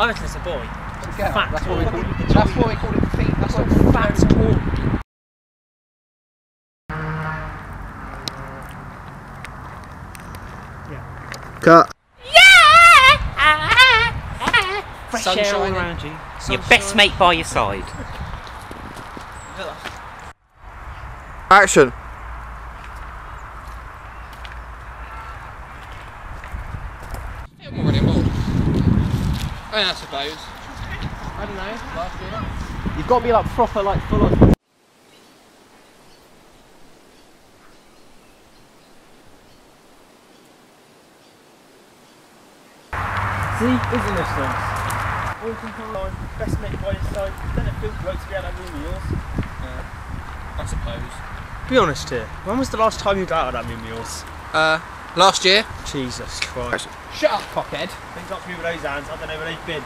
I reckon it's a boy. Get Fat up. That's what we tall. call it. That's what we call it. Feet. That's what Fat tall. Cut. Fresh Sun air all around you. Your best mate by your side. Action. I mean, I suppose. I don't know. Last year. You've got to be like proper, like full on. See, isn't this nice? Walking from line, best mate by his side. Doesn't it feel great to be out that room of yours? I suppose. Be honest here. When was the last time you got out of that room of yours? Uh, last year. Jesus Christ. Shut up, cockhead. Things up to me with those hands. I don't know where they've been.